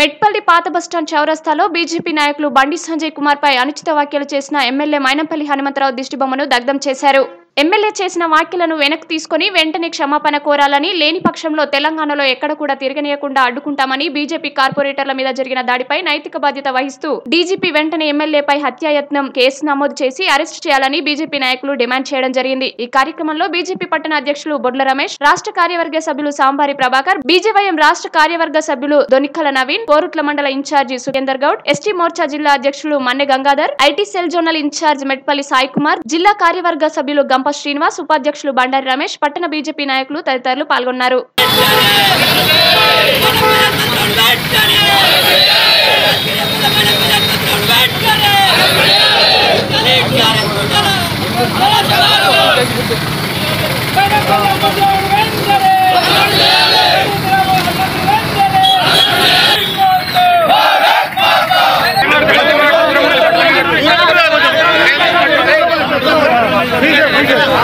మెట్పల్లి పాత బస్టాండ్ చౌరస్తాలో బీజేపీ నాయకులు బండి సంజయ్ కుమార్ పై అనుచిత వ్యాఖ్యలు చేసిన ఎమ్మెల్యే మైనంపల్లి హనుమంతరావు దిష్టిబొమ్మను దగ్ధం చేశారు. ఎమ్మెల్యే చేసిన వ్యాఖ్యలను వెనక్కి తీసుకుని వెంటనే క్షమాపణ కోరాలని లేని పక్షంలో తెలంగాణలో ఎక్కడ కూడా తిరగనీయకుండా అడ్డుకుంటామని బీజేపీ కార్పొరేటర్ల మీద జరిగిన దాడిపై నైతిక బాధ్యత వహిస్తూ డీజీపీ వెంటనే ఎమ్మెల్యేపై హత్యాయత్నం కేసు నమోదు చేసి అరెస్ట్ చేయాలని బీజేపీ నాయకులు డిమాండ్ చేయడం జరిగింది. ఈ కార్యక్రమంలో బీజేపీ పట్టణ అధ్యక్షులు బొడ్ల రమేష్ రాష్ట్ర కార్యవర్గ సభ్యులు సాంబారి ప్రభాకర్ బీజేవైఎం రాష్ట్ర కార్యవర్గ సభ్యులు దొనిక్కల నవీన్ కోరుట్ల మండల ఇన్ఛార్జి సురేందర్ గౌడ్ ఎస్టీ మోర్చా జిల్లా అధ్యక్షులు Manne Gangadhar IT cell zonal incharge Metpalli Sai Kumar జిల్లా కార్యవర్గ సభ్యులు గంప శ్రీనివాస్ ఉపాధ్యక్షులు బండారి రమేష్ పట్టణ బీజేపీ నాయకులు తదితరులు పాల్గొన్నారు. Thank you.